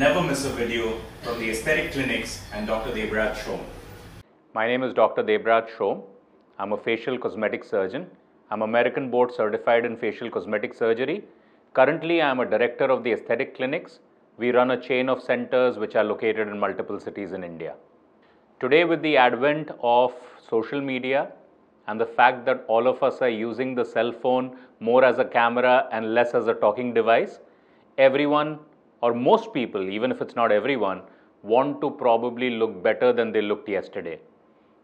never miss a video from the Esthetic Clinics and Dr. Debraj Shome. My name is Dr. Debraj Shome. I'm a facial cosmetic surgeon. I'm American board certified in facial cosmetic surgery. Currently, I am a director of the Esthetic Clinics. We run a chain of centers which are located in multiple cities in India. Today, with the advent of social media and the fact that all of us are using the cell phone more as a camera and less as a talking device, everyone or most people, even if it's not everyone, want to probably look better than they looked yesterday.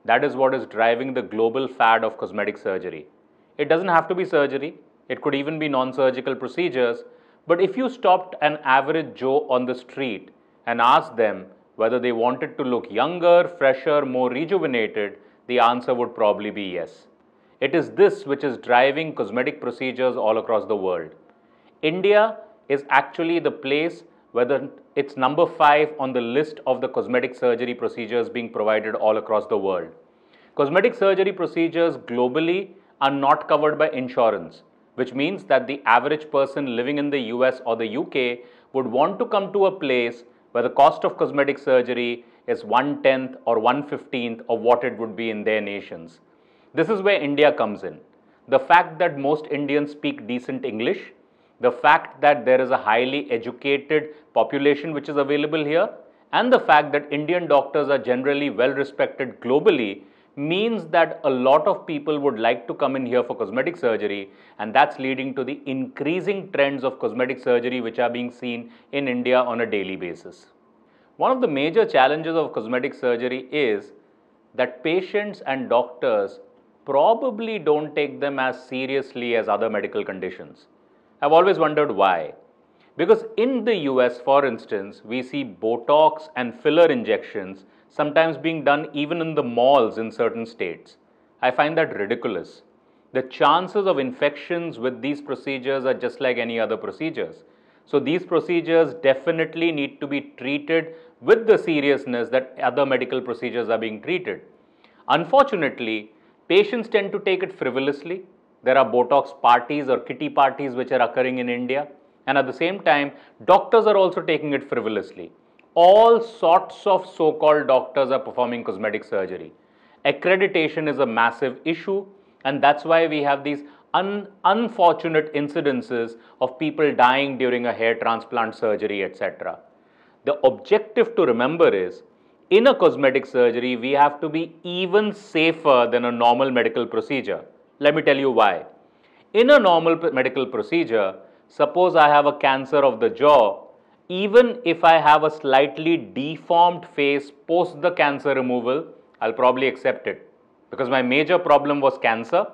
That is what is driving the global fad of cosmetic surgery. It doesn't have to be surgery, it could even be non surgical procedures. But if you stopped an average Joe on the street and asked them whether they wanted to look younger, fresher, more rejuvenated, the answer would probably be yes. It is this which is driving cosmetic procedures all across the world. India is actually the place whether it's number five on the list of the cosmetic surgery procedures being provided all across the world. Cosmetic surgery procedures globally are not covered by insurance, which means that the average person living in the US or the UK would want to come to a place where the cost of cosmetic surgery is one tenth or one fifteenth of what it would be in their nations. This is where India comes in. The fact that most Indians speak decent English the fact that there is a highly educated population which is available here and the fact that Indian doctors are generally well respected globally means that a lot of people would like to come in here for cosmetic surgery and that's leading to the increasing trends of cosmetic surgery which are being seen in India on a daily basis. One of the major challenges of cosmetic surgery is that patients and doctors probably don't take them as seriously as other medical conditions. I've always wondered why. Because in the US, for instance, we see Botox and filler injections sometimes being done even in the malls in certain states. I find that ridiculous. The chances of infections with these procedures are just like any other procedures. So these procedures definitely need to be treated with the seriousness that other medical procedures are being treated. Unfortunately, patients tend to take it frivolously there are Botox parties or kitty parties which are occurring in India. And at the same time, doctors are also taking it frivolously. All sorts of so called doctors are performing cosmetic surgery. Accreditation is a massive issue, and that's why we have these un unfortunate incidences of people dying during a hair transplant surgery, etc. The objective to remember is in a cosmetic surgery, we have to be even safer than a normal medical procedure. Let me tell you why. In a normal medical procedure, suppose I have a cancer of the jaw, even if I have a slightly deformed face post the cancer removal, I'll probably accept it because my major problem was cancer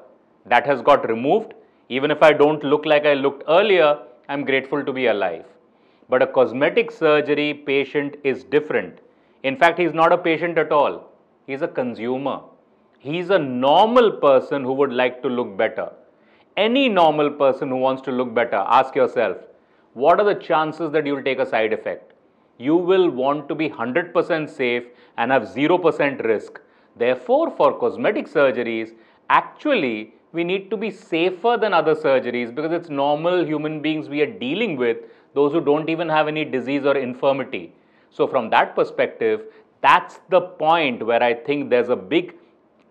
that has got removed. Even if I don't look like I looked earlier, I'm grateful to be alive. But a cosmetic surgery patient is different. In fact, he's not a patient at all. He's a consumer. He's a normal person who would like to look better. Any normal person who wants to look better, ask yourself, what are the chances that you will take a side effect? You will want to be 100% safe and have 0% risk. Therefore, for cosmetic surgeries, actually, we need to be safer than other surgeries because it's normal human beings we are dealing with, those who don't even have any disease or infirmity. So, from that perspective, that's the point where I think there's a big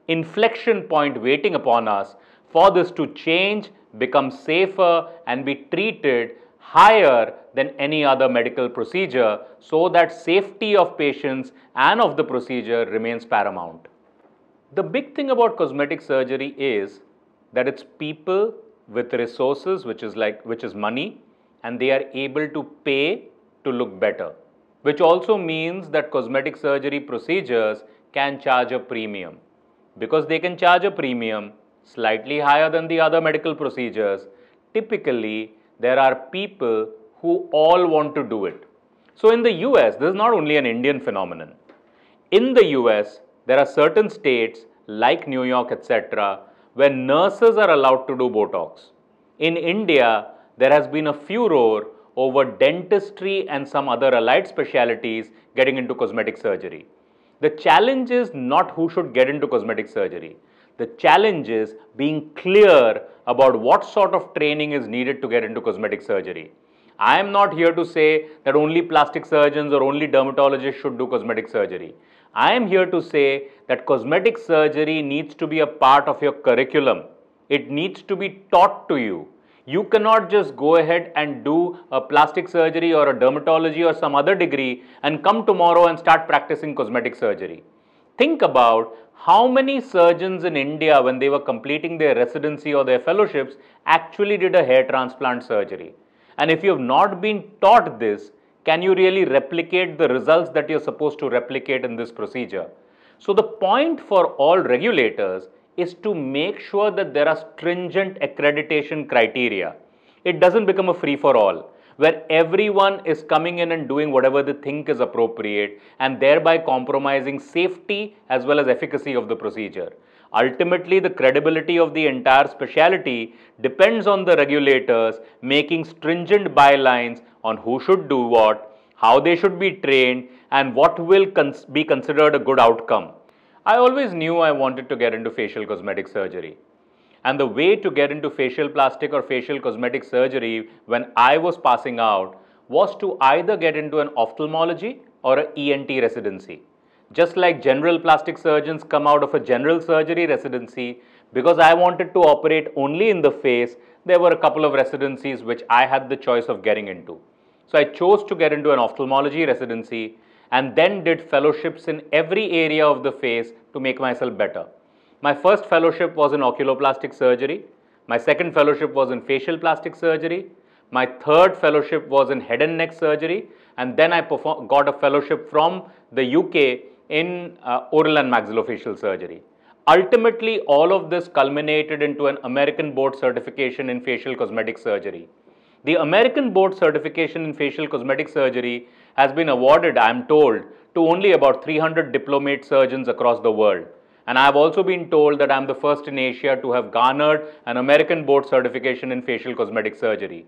inflection point waiting upon us for this to change, become safer, and be treated higher than any other medical procedure so that safety of patients and of the procedure remains paramount. The big thing about cosmetic surgery is that it's people with resources which is like which is money and they are able to pay to look better which also means that cosmetic surgery procedures can charge a premium because they can charge a premium slightly higher than the other medical procedures, typically there are people who all want to do it. So in the US, this is not only an Indian phenomenon. In the US, there are certain states like New York, etc., where nurses are allowed to do Botox. In India, there has been a furor over dentistry and some other allied specialities getting into cosmetic surgery. The challenge is not who should get into cosmetic surgery. The challenge is being clear about what sort of training is needed to get into cosmetic surgery. I am not here to say that only plastic surgeons or only dermatologists should do cosmetic surgery. I am here to say that cosmetic surgery needs to be a part of your curriculum. It needs to be taught to you. You cannot just go ahead and do a plastic surgery or a dermatology or some other degree and come tomorrow and start practicing cosmetic surgery. Think about how many surgeons in India, when they were completing their residency or their fellowships, actually did a hair transplant surgery. And if you have not been taught this, can you really replicate the results that you're supposed to replicate in this procedure? So the point for all regulators is to make sure that there are stringent accreditation criteria. It doesn't become a free for all where everyone is coming in and doing whatever they think is appropriate and thereby compromising safety as well as efficacy of the procedure. Ultimately, the credibility of the entire specialty depends on the regulators making stringent bylines on who should do what, how they should be trained, and what will cons be considered a good outcome. I always knew I wanted to get into facial cosmetic surgery. And the way to get into facial plastic or facial cosmetic surgery when I was passing out was to either get into an ophthalmology or an ENT residency. Just like general plastic surgeons come out of a general surgery residency, because I wanted to operate only in the face, there were a couple of residencies which I had the choice of getting into. So I chose to get into an ophthalmology residency and then did fellowships in every area of the face to make myself better. My first fellowship was in oculoplastic surgery. My second fellowship was in facial plastic surgery. My third fellowship was in head and neck surgery. And then I got a fellowship from the UK in uh, oral and maxillofacial surgery. Ultimately, all of this culminated into an American board certification in facial cosmetic surgery. The American board certification in facial cosmetic surgery has been awarded, I am told, to only about 300 diplomate surgeons across the world. And I have also been told that I am the first in Asia to have garnered an American board certification in facial cosmetic surgery.